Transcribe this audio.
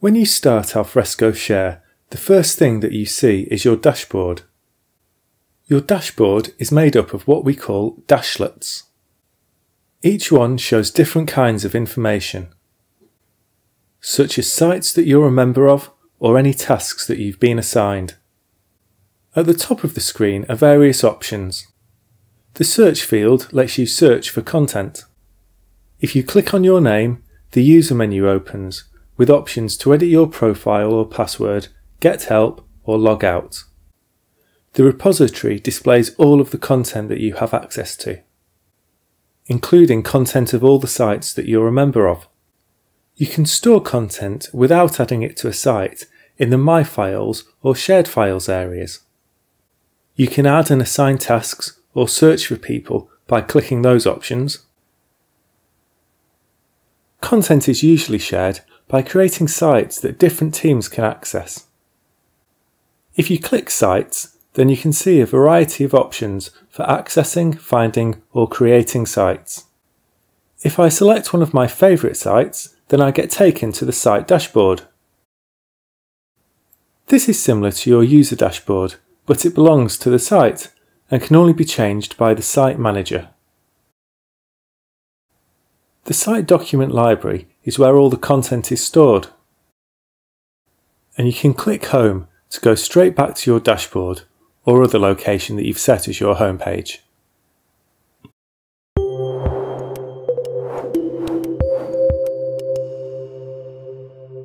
When you start Alfresco Share, the first thing that you see is your dashboard. Your dashboard is made up of what we call dashlets. Each one shows different kinds of information, such as sites that you're a member of or any tasks that you've been assigned. At the top of the screen are various options. The search field lets you search for content. If you click on your name, the user menu opens with options to edit your profile or password, get help, or log out. The repository displays all of the content that you have access to, including content of all the sites that you're a member of. You can store content without adding it to a site in the My Files or Shared Files areas. You can add and assign tasks or search for people by clicking those options. Content is usually shared by creating sites that different teams can access. If you click Sites, then you can see a variety of options for accessing, finding or creating sites. If I select one of my favourite sites, then I get taken to the site dashboard. This is similar to your user dashboard, but it belongs to the site and can only be changed by the site manager. The site document library is where all the content is stored. And you can click Home to go straight back to your dashboard or other location that you've set as your home page.